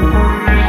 Yeah.